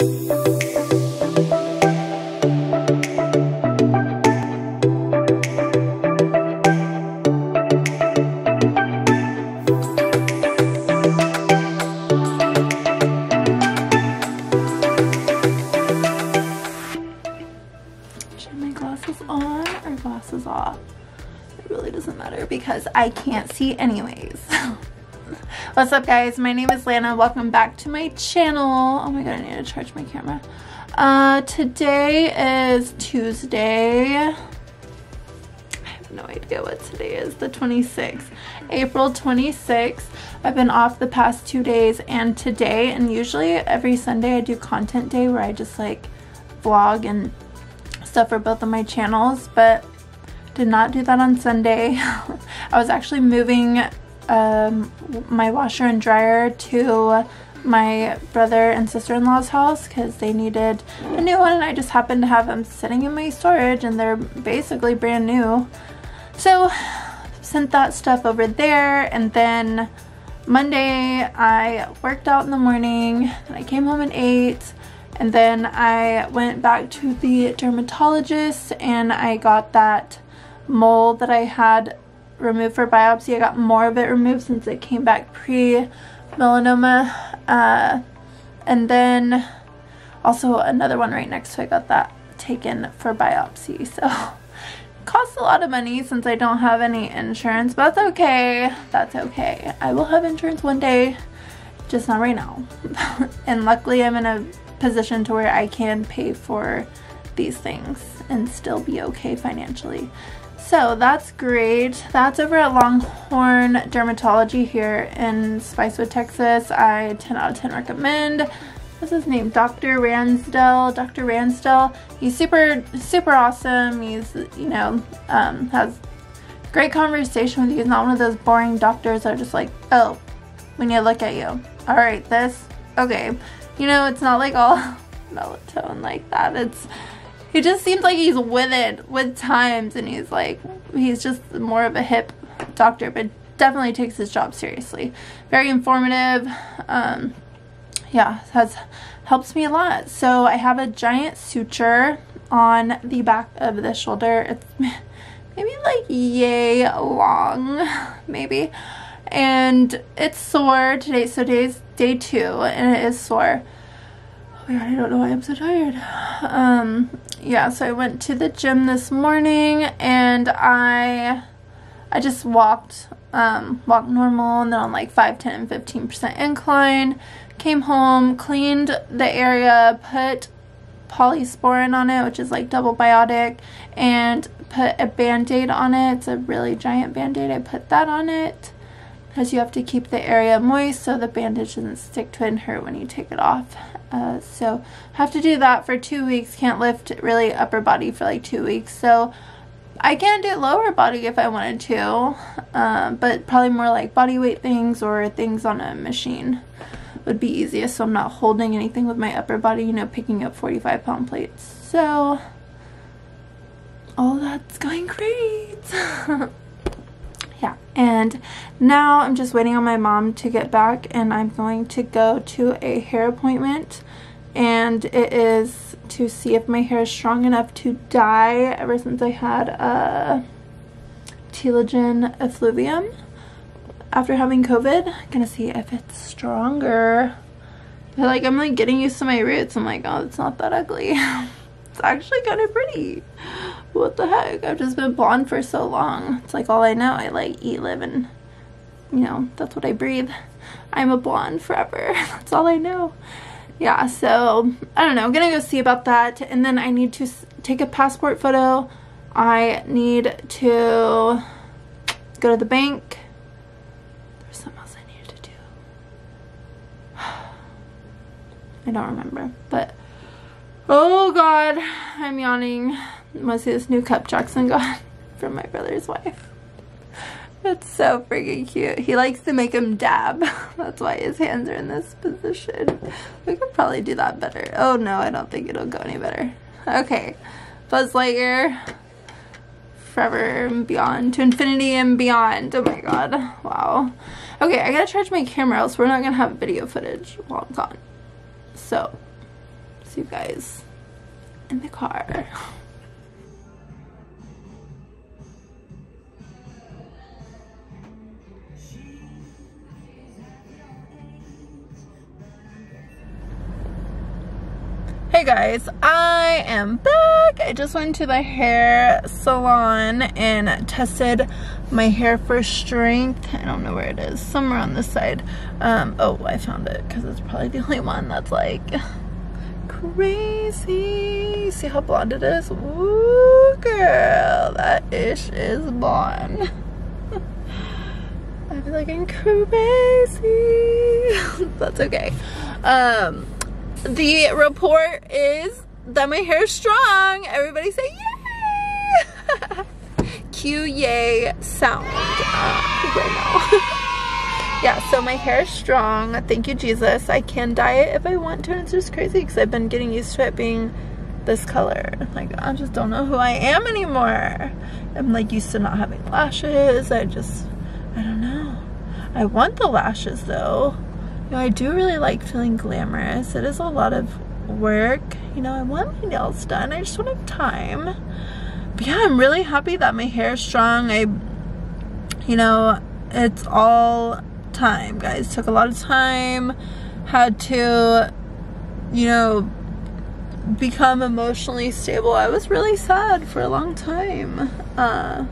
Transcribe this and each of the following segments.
Should my glasses on or glasses off? It really doesn't matter because I can't see anyways. What's up guys? My name is Lana. Welcome back to my channel. Oh my god, I need to charge my camera. Uh, today is Tuesday. I have no idea what today is. The 26th. April 26th. I've been off the past two days and today and usually every Sunday I do content day where I just like vlog and stuff for both of my channels, but did not do that on Sunday. I was actually moving um, my washer and dryer to my brother and sister-in-law's house because they needed a new one and I just happened to have them sitting in my storage and they're basically brand new. So sent that stuff over there and then Monday I worked out in the morning and I came home at 8 and then I went back to the dermatologist and I got that mole that I had removed for biopsy. I got more of it removed since it came back pre-melanoma. Uh, and then also another one right next to it. I got that taken for biopsy. So costs a lot of money since I don't have any insurance, but that's okay. That's okay. I will have insurance one day, just not right now. and luckily I'm in a position to where I can pay for these things and still be okay financially. So that's great. That's over at Longhorn Dermatology here in Spicewood, Texas. I 10 out of 10 recommend. What's his name? Dr. Ransdell. Dr. Ransdell. He's super, super awesome. He's, you know, um, has great conversation with you. He's not one of those boring doctors that are just like, oh, we need to look at you. All right, this, okay. You know, it's not like all melatonin like that. It's he just seems like he's with it with times and he's like he's just more of a hip doctor but definitely takes his job seriously. Very informative. Um, yeah, has helps me a lot. So I have a giant suture on the back of the shoulder. It's maybe like yay long, maybe. And it's sore today. So today's day two and it is sore. My god, I don't know why I'm so tired. Um, yeah, so I went to the gym this morning and I I just walked um, walked normal and then on like 5, 10, 15% incline. Came home, cleaned the area, put polysporin on it, which is like double biotic, and put a band-aid on it. It's a really giant band-aid. I put that on it because you have to keep the area moist so the bandage doesn't stick to it and hurt when you take it off. Uh, so have to do that for two weeks. Can't lift really upper body for like two weeks. So I can do lower body if I wanted to, um, but probably more like body weight things or things on a machine would be easiest so I'm not holding anything with my upper body, you know, picking up 45 pound plates. So all that's going great. and now I'm just waiting on my mom to get back and I'm going to go to a hair appointment and it is to see if my hair is strong enough to dye ever since I had a telogen effluvium after having COVID. I'm gonna see if it's stronger. But like I'm like getting used to my roots. I'm like, oh, it's not that ugly. it's actually kind of pretty what the heck? I've just been blonde for so long. It's like all I know. I like eat, live, and you know, that's what I breathe. I'm a blonde forever. that's all I know. Yeah, so I don't know. I'm gonna go see about that. And then I need to take a passport photo. I need to go to the bank. There's something else I needed to do. I don't remember, but oh god, I'm yawning want to see this new cup Jackson got from my brother's wife. It's so freaking cute. He likes to make him dab. That's why his hands are in this position. We could probably do that better. Oh no, I don't think it'll go any better. Okay, Buzz Lightyear, forever and beyond, to infinity and beyond. Oh my god, wow. Okay, I gotta charge my camera else we're not gonna have video footage while I'm gone. So, see you guys in the car. Hey guys, I am back. I just went to the hair salon and tested my hair for strength. I don't know where it is, somewhere on this side. Um, oh, I found it because it's probably the only one that's like crazy. See how blonde it is? Ooh, girl, that ish is blonde. I feel like I'm crazy. that's okay. Um, the report is that my hair is strong. Everybody say yay! Cue yay sound uh, right now. yeah, so my hair is strong. Thank you, Jesus. I can dye it if I want to. And it's just crazy because I've been getting used to it being this color. Like, I just don't know who I am anymore. I'm like used to not having lashes. I just, I don't know. I want the lashes though. Know, I do really like feeling glamorous. It is a lot of work. You know, I want my nails done. I just don't have time. But yeah, I'm really happy that my hair is strong. I, you know, it's all time, guys. Took a lot of time. Had to, you know, become emotionally stable. I was really sad for a long time uh,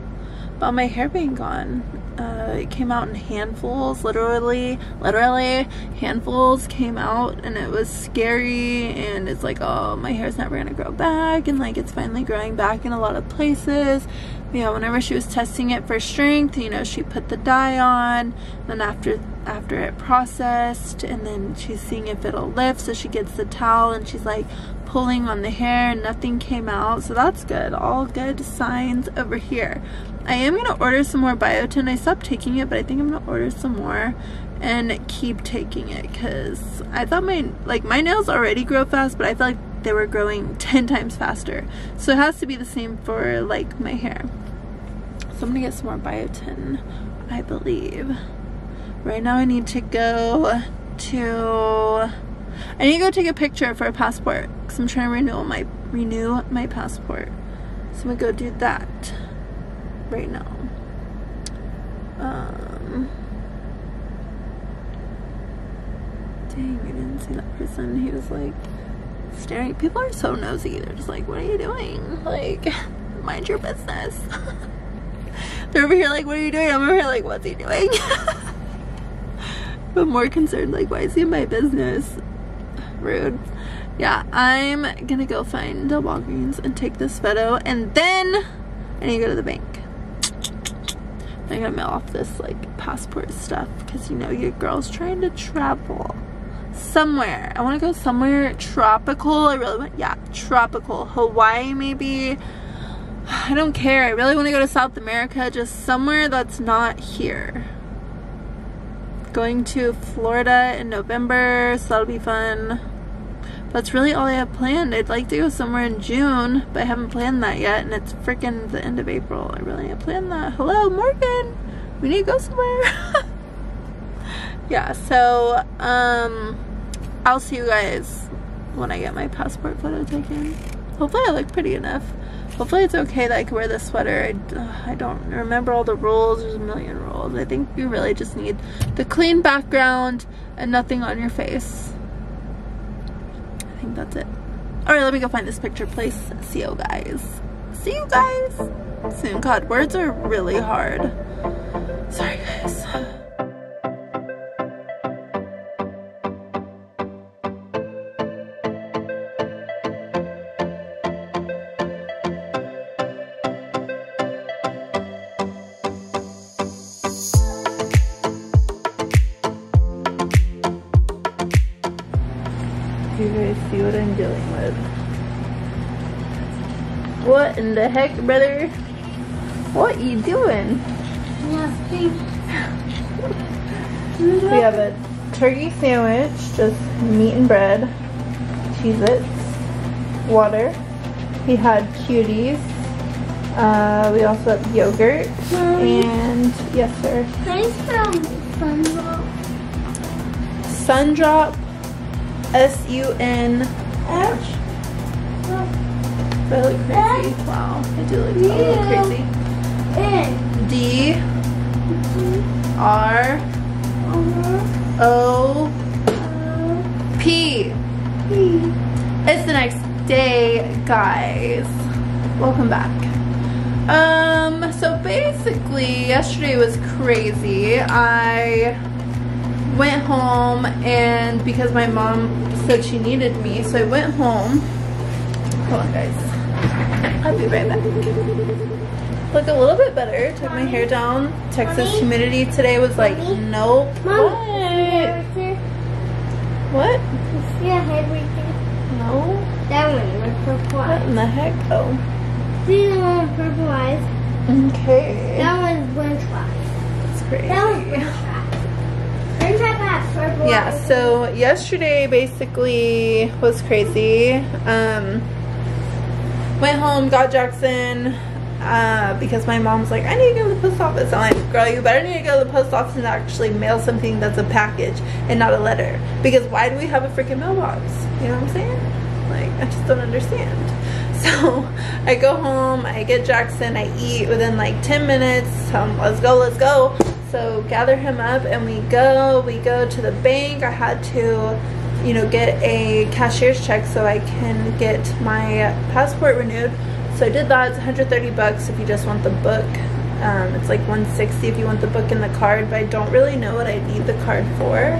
about my hair being gone uh, it came out in handfuls literally literally handfuls came out and it was scary and it's like oh my hair's never gonna grow back and like it's finally growing back in a lot of places. Yeah whenever she was testing it for strength you know she put the dye on then after after it processed and then she's seeing if it'll lift so she gets the towel and she's like pulling on the hair and nothing came out so that's good. All good signs over here I am going to order some more biotin. I stopped taking it, but I think I'm going to order some more and keep taking it because I thought my, like my nails already grow fast, but I felt like they were growing 10 times faster. So it has to be the same for like my hair. So I'm going to get some more biotin, I believe. Right now I need to go to, I need to go take a picture for a passport because I'm trying to renew my, renew my passport. So I'm going to go do that right now. Um, dang, I didn't see that person. He was like staring. People are so nosy. They're just like, what are you doing? Like, mind your business. They're over here like, what are you doing? I'm over here like, what's he doing? but more concerned, like, why is he in my business? Rude. Yeah, I'm gonna go find the Walgreens and take this photo and then I need to go to the bank. I gotta mail off this like passport stuff because you know your girl's trying to travel somewhere. I want to go somewhere tropical. I really want, yeah, tropical. Hawaii maybe. I don't care. I really want to go to South America, just somewhere that's not here. Going to Florida in November, so that'll be fun. That's really all I have planned. I'd like to go somewhere in June, but I haven't planned that yet, and it's freaking the end of April. I really haven't planned that. Hello, Morgan! We need to go somewhere. yeah, so, um, I'll see you guys when I get my passport photo taken. Hopefully I look pretty enough. Hopefully it's okay that I can wear this sweater. I, uh, I don't remember all the rules. There's a million rules. I think you really just need the clean background and nothing on your face think that's it. All right, let me go find this picture place. See you guys. See you guys soon. God, words are really hard. In the heck, brother? What you doing? Nothing. we have a turkey sandwich, just meat and bread, Cheez-Its, water. We had cuties. Uh, we also have yogurt. Mommy. And, yes sir. Can I spell Sundrop? Sundrop S U N F. Do I look crazy? Wow, I do look a little crazy. N. D R O P. P. It's the next day, guys. Welcome back. Um, so basically, yesterday was crazy. I went home, and because my mom said she needed me, so I went home. Hold on, guys. I'll be right back. Look a little bit better. Took my hair down. Texas Mommy? humidity today was like, Mommy? nope. Mom. What? See What? everything. No. That one with purple What in the heck? Oh. See the one with purple eyes? Okay. That one's Grinch eyes. That's crazy. That one's Grinch eyes. Grinch eyes have purple Yeah, eyes. so yesterday basically was crazy. Um, went home, got Jackson, uh, because my mom's like, I need to go to the post office. I'm like, girl, you better need to go to the post office and actually mail something that's a package and not a letter. Because why do we have a freaking mailbox? You know what I'm saying? Like, I just don't understand. So I go home, I get Jackson, I eat within like 10 minutes. Him, let's go, let's go. So gather him up and we go. We go to the bank. I had to, you know, get a cashier's check so I can get my passport renewed. So I did that. It's 130 bucks if you just want the book. Um, it's like 160 if you want the book and the card, but I don't really know what I need the card for.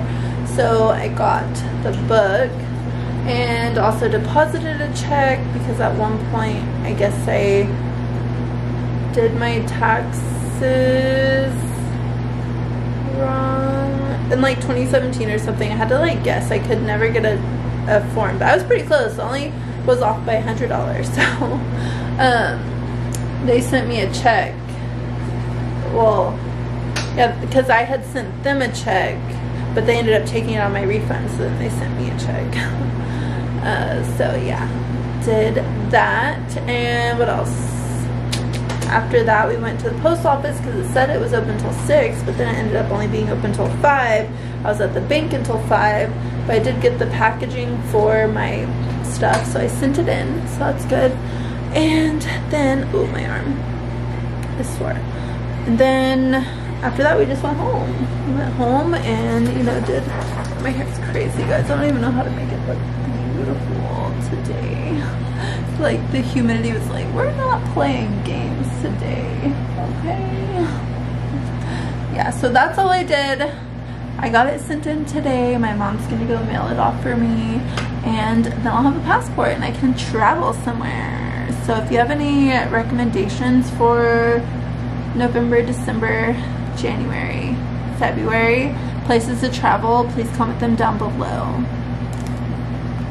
So I got the book and also deposited a check because at one point I guess I did my taxes wrong in like 2017 or something. I had to like guess. I could never get a, a form, but I was pretty close. Only was off by hundred dollars. So um, they sent me a check. Well, yeah, because I had sent them a check, but they ended up taking it on my refund, so then they sent me a check. uh, so yeah, did that, and what else? After that, we went to the post office because it said it was open until 6, but then it ended up only being open until 5. I was at the bank until 5, but I did get the packaging for my stuff, so I sent it in, so that's good. And then, oh, my arm is sore. And then after that, we just went home. We went home and, you know, did, my hair's crazy, guys. I don't even know how to make it look beautiful today. Like, the humidity was like, we're not playing games today, okay? Yeah, so that's all I did. I got it sent in today. My mom's gonna go mail it off for me. And then I'll have a passport and I can travel somewhere. So if you have any recommendations for November, December, January, February, places to travel, please comment them down below.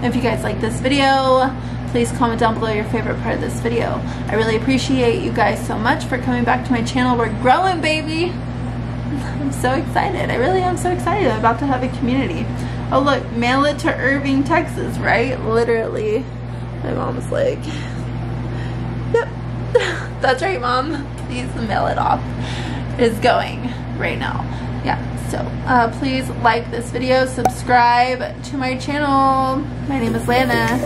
If you guys like this video, please comment down below your favorite part of this video. I really appreciate you guys so much for coming back to my channel. We're growing, baby. I'm so excited. I really am so excited. I'm about to have a community. Oh look, mail it to Irving, Texas, right? Literally. My mom's like, yep. That's right, mom. Please mail it off. It is going right now. Yeah, so uh, please like this video, subscribe to my channel. My name is Lana.